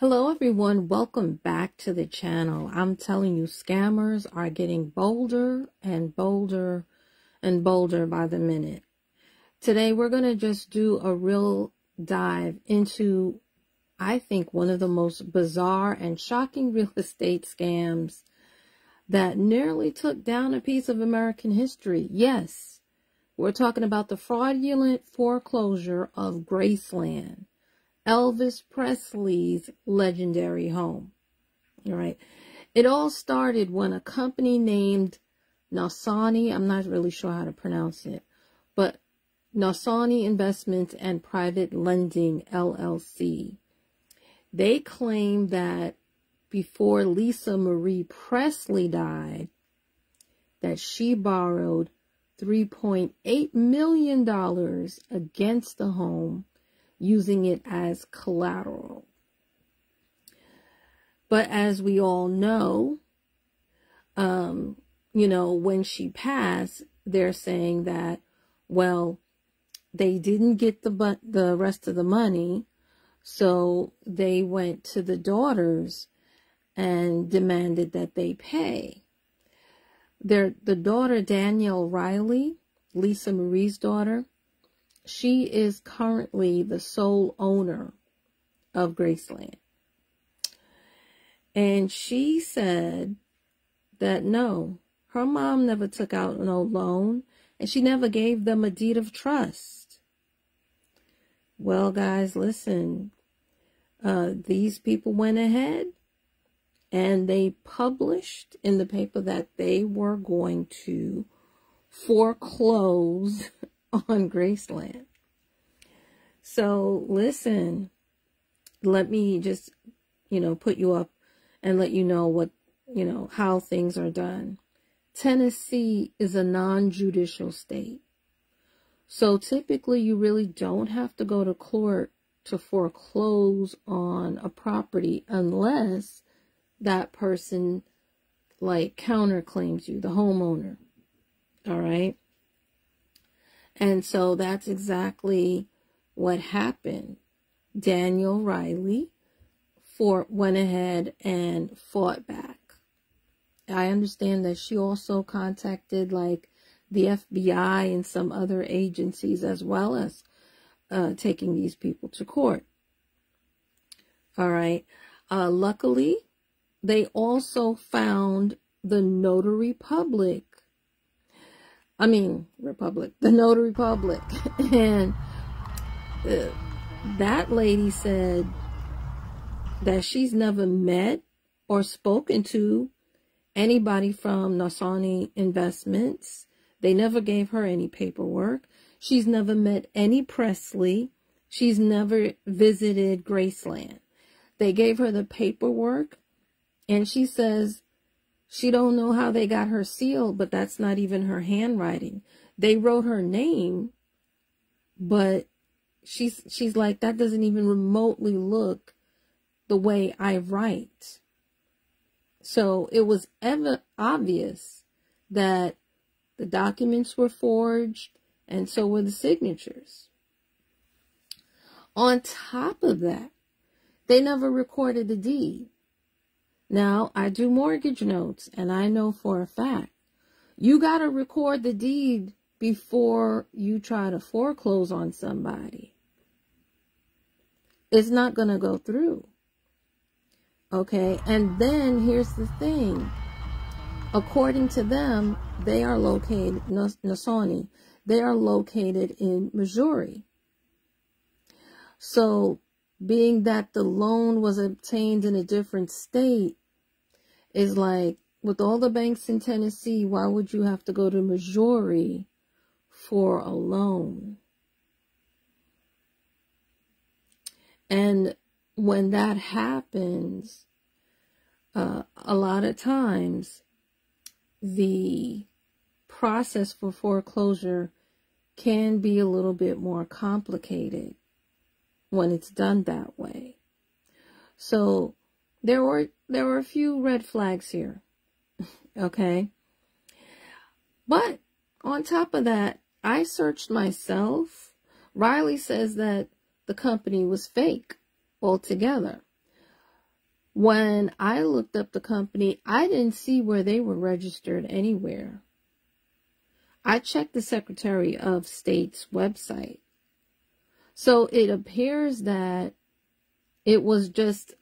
Hello everyone, welcome back to the channel. I'm telling you, scammers are getting bolder and bolder and bolder by the minute. Today we're going to just do a real dive into, I think, one of the most bizarre and shocking real estate scams that nearly took down a piece of American history. Yes, we're talking about the fraudulent foreclosure of Graceland. Elvis Presley's legendary home. All right. It all started when a company named Naussany, I'm not really sure how to pronounce it, but Naussany Investments and Private Lending LLC. They claim that before Lisa Marie Presley died, that she borrowed $3.8 million against the home using it as collateral. But as we all know, um, you know, when she passed, they're saying that, well, they didn't get the but the rest of the money, so they went to the daughters and demanded that they pay. Their the daughter Danielle Riley, Lisa Marie's daughter, she is currently the sole owner of Graceland. And she said that no, her mom never took out no loan and she never gave them a deed of trust. Well, guys, listen, uh, these people went ahead and they published in the paper that they were going to foreclose on Graceland. So listen, let me just, you know, put you up and let you know what, you know, how things are done. Tennessee is a non-judicial state. So typically you really don't have to go to court to foreclose on a property unless that person like counterclaims you, the homeowner. All right. And so that's exactly what happened. Danielle Riley for, went ahead and fought back. I understand that she also contacted like the FBI and some other agencies as well as uh, taking these people to court. All right. Uh, luckily, they also found the notary public I mean, Republic, the Notary Public. and uh, that lady said that she's never met or spoken to anybody from Naussany Investments. They never gave her any paperwork. She's never met any Presley. She's never visited Graceland. They gave her the paperwork and she says she don't know how they got her seal, but that's not even her handwriting. They wrote her name, but she's she's like that doesn't even remotely look the way I write. So it was ever obvious that the documents were forged and so were the signatures. On top of that, they never recorded the deed. Now, I do mortgage notes, and I know for a fact you got to record the deed before you try to foreclose on somebody. It's not going to go through. Okay, and then here's the thing. According to them, they are located, Naussany, they are located in Missouri. So, being that the loan was obtained in a different state, is like with all the banks in Tennessee, why would you have to go to Missouri for a loan? And when that happens, uh, a lot of times the process for foreclosure can be a little bit more complicated when it's done that way. So there were there were a few red flags here. okay. But on top of that, I searched myself. Riley says that the company was fake altogether. When I looked up the company, I didn't see where they were registered anywhere. I checked the Secretary of State's website. So it appears that it was just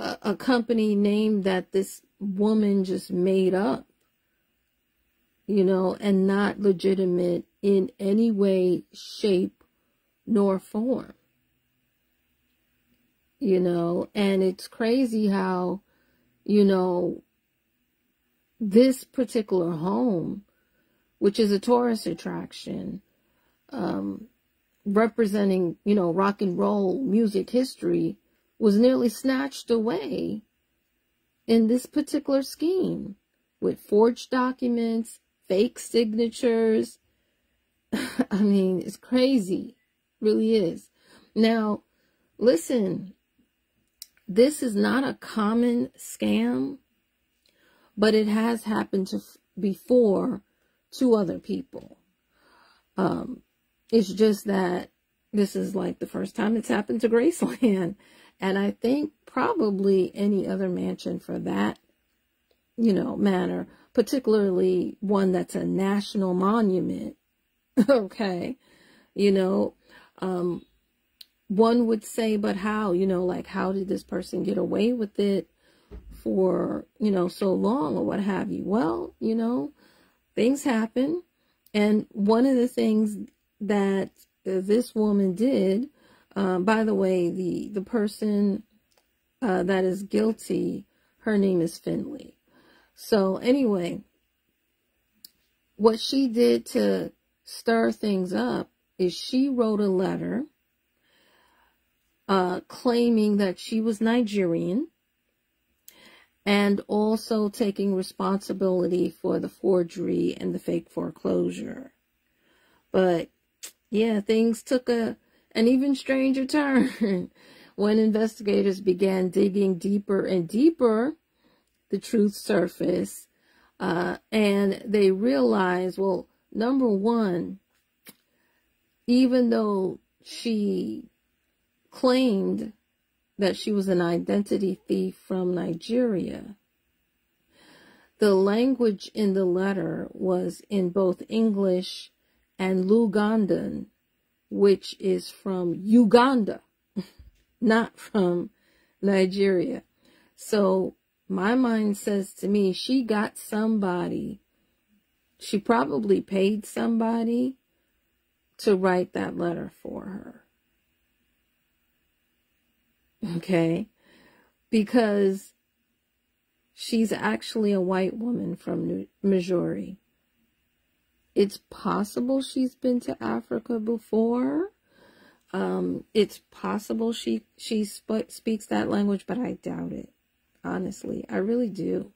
a, a company name that this woman just made up, you know, and not legitimate in any way, shape, nor form. You know, and it's crazy how, you know, this particular home, which is a tourist attraction, um, representing, you know, rock and roll music history, was nearly snatched away in this particular scheme with forged documents, fake signatures. I mean, it's crazy. It really is. Now, listen, this is not a common scam, but it has happened to before to other people. Um, it's just that this is like the first time it's happened to Graceland. And I think probably any other mansion for that, you know, manner, particularly one that's a national monument. okay. You know, um, one would say, but how, you know, like, how did this person get away with it for, you know, so long or what have you? Well, you know, things happen. And one of the things that this woman did uh, by the way, the, the person uh, that is guilty, her name is Findley. So anyway, what she did to stir things up is she wrote a letter uh, claiming that she was Nigerian and also taking responsibility for the forgery and the fake foreclosure. But yeah, things took a an even stranger turn. When investigators began digging deeper and deeper, the truth surfaced, uh, and they realized, well, number one, even though she claimed that she was an identity thief from Nigeria, the language in the letter was in both English and Lugandan, which is from Uganda, not from Nigeria. So my mind says to me, she got somebody, she probably paid somebody to write that letter for her. Okay? Because she's actually a white woman from Missouri. It's possible she's been to Africa before. Um, it's possible she she sp speaks that language, but I doubt it. Honestly, I really do.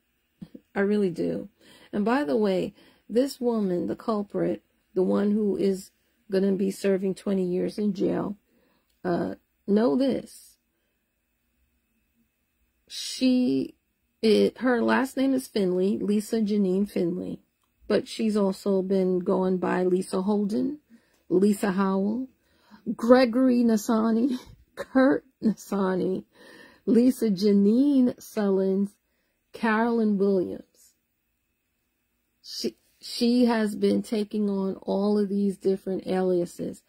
I really do. And by the way, this woman, the culprit, the one who is going to be serving 20 years in jail, uh, know this. She, it, her last name is Findley, Lisa Jeanine Findley but she's also been going by Lisa Holden, Lisa Howell, Gregory Naussany, Kurt Naussany, Lisa Jeanine Sullins, Carolyn Williams. She, she has been taking on all of these different aliases.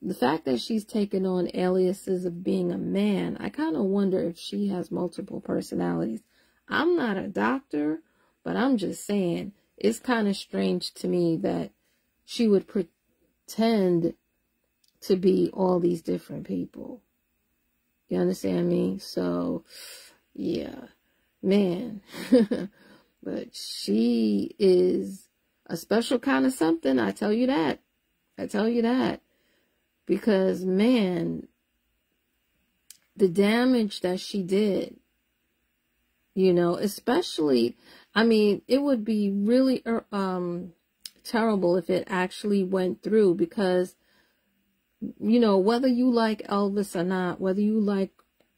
The fact that she's taken on aliases of being a man, I kind of wonder if she has multiple personalities. I'm not a doctor, but I'm just saying it's kind of strange to me that she would pretend to be all these different people. You understand me? So, yeah, man. but she is a special kind of something. I tell you that. I tell you that. Because, man, the damage that she did, you know, especially I mean, it would be really er, um, terrible if it actually went through because, you know, whether you like Elvis or not, whether you like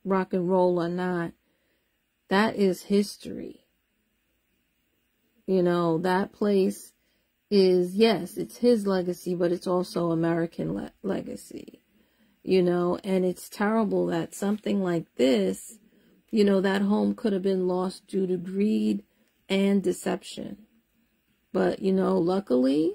rock and roll or not, that is history. You know, that place is, yes, it's his legacy, but it's also American le legacy. You know, and it's terrible that something like this you know, that home could have been lost due to greed and deception. But, you know, luckily,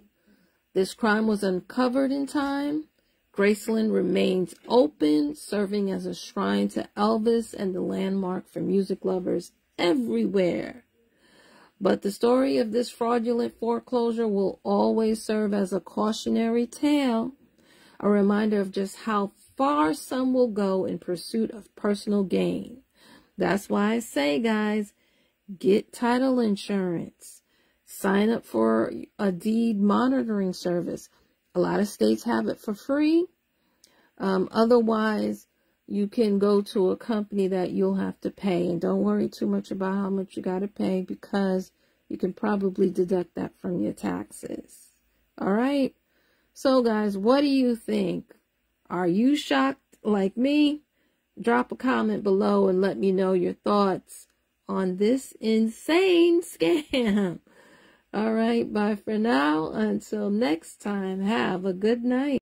this crime was uncovered in time. Graceland remains open, serving as a shrine to Elvis and the landmark for music lovers everywhere. But the story of this fraudulent foreclosure will always serve as a cautionary tale, a reminder of just how far some will go in pursuit of personal gain. That's why I say, guys, get title insurance. Sign up for a deed monitoring service. A lot of states have it for free. Um, otherwise, you can go to a company that you'll have to pay. And don't worry too much about how much you got to pay because you can probably deduct that from your taxes. All right. So, guys, what do you think? Are you shocked like me? Drop a comment below and let me know your thoughts on this insane scam. All right, bye for now. Until next time, have a good night.